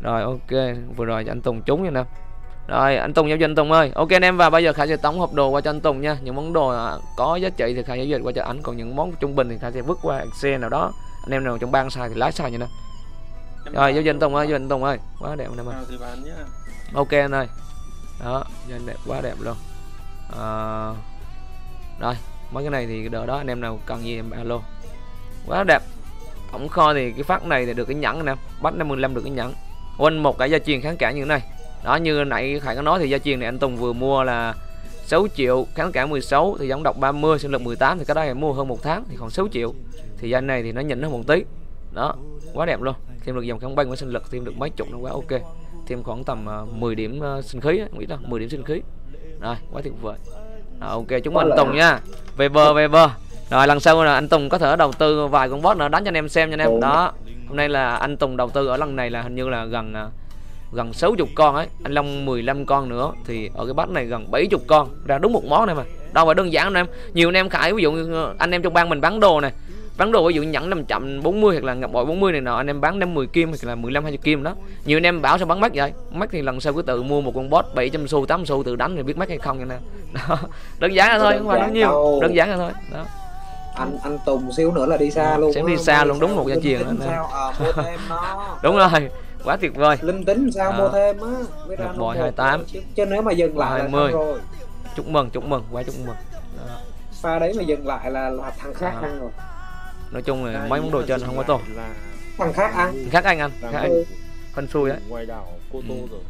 rồi ok. Vừa rồi anh Tùng trúng nha nè. Rồi anh Tùng giao dịch anh Tùng ơi. Ok anh em và bây giờ Khải sẽ tổng hợp đồ qua cho anh Tùng nha. Những món đồ à, có giá trị thì Khải giao dịch qua cho anh còn những món trung bình thì Khải sẽ vứt qua Excel nào đó. Anh em nào trong bang xài thì lái xài nha nè. Rồi giao dịch anh Tùng ơi giao dịch anh Tùng ơi. Quá đẹp anh em ơi ok anh ơi. Đó dịch đẹp quá đẹp luôn. À, rồi mấy cái này thì đỡ đó anh em nào cần gì em alo. Quá đẹp. Tổng kho thì cái phát này thì được cái nhẫn nè. Bắt 55 được cái nhẫn quên một cái gia truyền kháng cả như thế này. Đó như nãy Khải có nói thì gia truyền này anh Tùng vừa mua là 6 triệu kháng cả 16 thì giống độc 30 sinh lực 18 thì cái đây mua hơn một tháng thì còn 6 triệu. Thì danh này thì nó nhỉnh hơn một tí. Đó quá đẹp luôn. Thêm được dòng kháng banh với sinh lực thêm được mấy chục nó quá ok. Thêm khoảng tầm uh, 10 điểm uh, sinh khí á, nghĩ đó 10 điểm sinh khí. Rồi quá tuyệt vời. Rồi, ok chúc mừng anh Tùng nha. Về bờ về bờ. Rồi lần sau là anh Tùng có thể đầu tư vài con boss nữa đánh cho anh em xem nha anh em. Đó hôm nay là anh Tùng đầu tư ở lần này là hình như là gần à, gần 60 con ấy. Anh Long 15 con nữa. Thì ở cái bát này gần 70 con. Ra đúng một món này mà. Đâu phải đơn giản anh em. Nhiều anh em khải ví dụ như anh em trong bang mình bán đồ này. Bán đồ ví dụ nhẫn 500 40 hoặc là ngọc bội 40 này nọ anh em bán 50 kim hoặc là 15 20 kim đó. Nhiều anh em bảo sao bán mắc vậy? Mắc thì lần sau cứ tự mua một con boss 700 xu 800 xu tự đánh thì biết mắc hay không nha nè đơn giản là thôi không phải nói nhiều đơn giản là thôi. Đó anh anh Tùng xíu nữa là đi xa luôn Sẽ đi xa luôn, đúng một gia truyền sao? Ờ đúng rồi quá tuyệt vời. Linh tính sao À. mua thêm á? Mới ra bội 28. chứ, nếu mà dừng lại là 20. xong rồi. Chúc mừng chúc mừng quá chúc mừng. Đó. pha đấy mà dừng lại là là thằng khác À. ăn rồi. Nói chung là mấy món đồ là trên không có tốt Là thằng khác ăn. Khác anh anh Đang khác anh phân xui đấy ngoài đảo Cô Tô Ừ. rồi.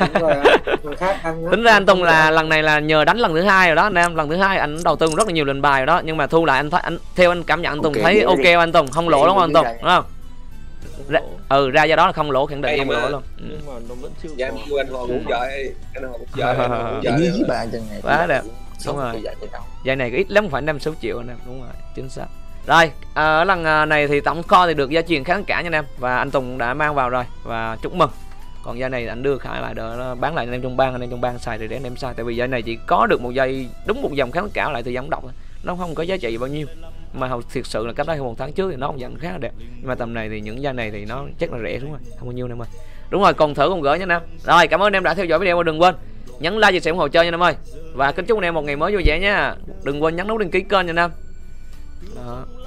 đúng rồi anh. thằng khác ăn á. tính ra anh Tùng là lần này là nhờ đánh lần thứ hai rồi đó anh em lần thứ hai anh đầu tư rất là nhiều lần bài rồi đó nhưng mà thu lại anh thấy anh theo anh cảm nhận anh Tùng Ok, thấy ok anh Tùng không lỗ đúng không anh Tùng đúng không Ra- ừ ra do đó là không lỗ khẳng định không lỗ luôn ừ. Nhưng mà nó vẫn chưa dạ có. anh họ cũng giỏi anh họ cũng giỏi anh họ cũng giỏi như với bà chân này Quá đẹp. Đúng rồi. dạ Giai này có ít lắm phải 5 6 triệu anh em đúng rồi chính xác rồi à, ở lần à, này thì tổng kho thì được gia truyền kháng cả nha anh em. Và anh Tùng đã mang vào rồi. Và chúc mừng. Còn dây này anh đưa khai lại đỡ bán lại anh em trong bang. Anh em trong bang xài thì để anh em xài. Tại vì dây này chỉ có được một dây đúng một dòng kháng cả lại từ dòng độc. Nó không có giá trị bao nhiêu. Mà hầu thiệt sự là cách đây một tháng trước thì nó cũng dặn khá là đẹp. Nhưng mà tầm này thì những da này thì nó chắc là rẻ đúng rồi. Không bao nhiêu em ơi đúng rồi, còn thử còn gửi nha anh em. Rồi, cảm ơn anh em đã theo dõi video và đừng quên nhấn like chia sẻ ủng hộ chơi nha anh em ơi. Và kính chúc anh em một ngày mới vui vẻ nha. Đừng quên nhấn nút đăng ký kênh nha anh em đó